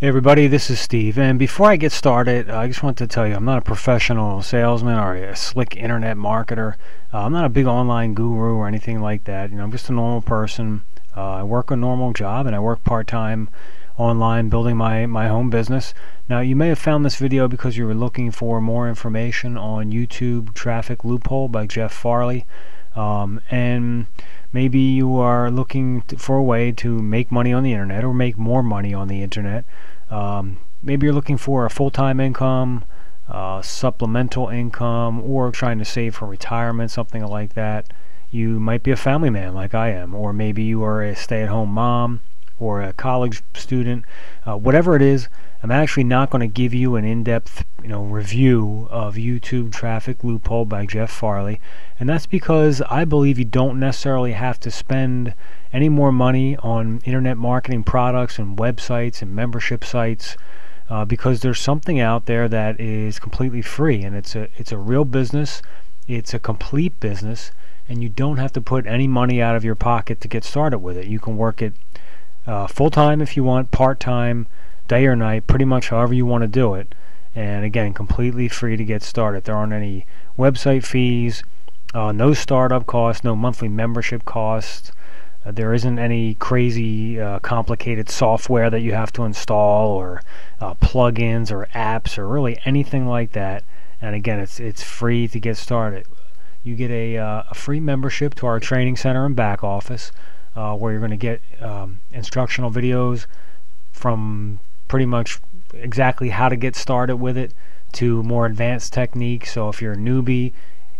Hey everybody, this is Steve, and before I get started, I just want to tell you I'm not a professional salesman or a slick internet marketer. Uh, I'm not a big online guru or anything like that. You know, I'm just a normal person. Uh, I work a normal job and I work part-time online building my, my home business. Now, you may have found this video because you were looking for more information on YouTube Traffic Loophole by Jeff Farley. Um, and maybe you are looking for a way to make money on the internet or make more money on the internet um, maybe you're looking for a full-time income, uh, supplemental income, or trying to save for retirement, something like that. You might be a family man like I am, or maybe you are a stay-at-home mom or a college student. Uh, whatever it is, I'm actually not going to give you an in-depth, you know, review of YouTube Traffic Loophole by Jeff Farley, and that's because I believe you don't necessarily have to spend any more money on internet marketing products and websites and membership sites uh, because there's something out there that is completely free and it's a it's a real business it's a complete business and you don't have to put any money out of your pocket to get started with it you can work it uh, full-time if you want part-time day or night pretty much however you want to do it and again completely free to get started there aren't any website fees uh, no startup costs no monthly membership costs uh, there isn't any crazy uh, complicated software that you have to install or uh, plugins or apps or really anything like that. And again, it's it's free to get started. You get a, a free membership to our training center and back office uh, where you're going to get um, instructional videos from pretty much exactly how to get started with it to more advanced techniques. So if you're a newbie,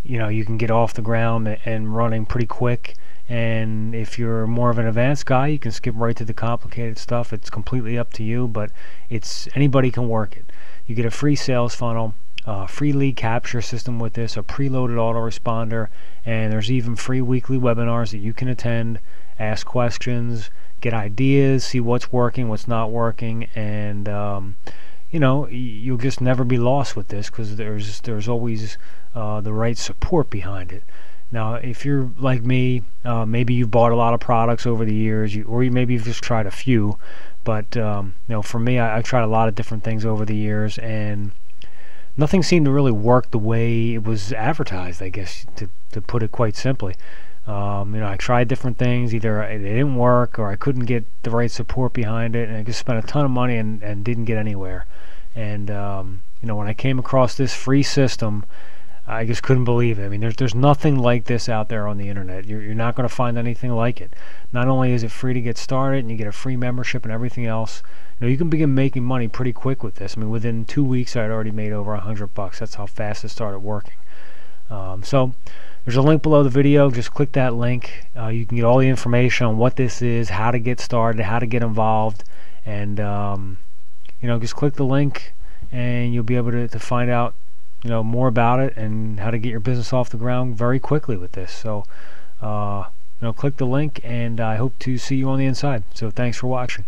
you know you can get off the ground and running pretty quick. And if you're more of an advanced guy you can skip right to the complicated stuff. It's completely up to you but it's anybody can work it. You get a free sales funnel a free lead capture system with this a preloaded autoresponder and there's even free weekly webinars that you can attend ask questions get ideas see what's working what's not working and um, you know you'll just never be lost with this because there's there's always uh, the right support behind it now, if you're like me, uh, maybe you've bought a lot of products over the years, you, or you, maybe you've just tried a few. But um, you know, for me, I, have tried a lot of different things over the years, and nothing seemed to really work the way it was advertised. I guess to to put it quite simply. Um, you know, I tried different things. Either it didn't work, or I couldn't get the right support behind it, and I just spent a ton of money and, and didn't get anywhere. And um, you know, when I came across this free system I just couldn't believe it. I mean, there's there's nothing like this out there on the internet. You're you're not going to find anything like it. Not only is it free to get started, and you get a free membership and everything else. You know, you can begin making money pretty quick with this. I mean, within two weeks, I had already made over a hundred bucks. That's how fast it started working. Um, so. There's a link below the video. Just click that link. Uh, you can get all the information on what this is, how to get started, how to get involved, and um, you know, just click the link, and you'll be able to, to find out you know more about it and how to get your business off the ground very quickly with this. So, uh, you know, click the link, and I hope to see you on the inside. So, thanks for watching.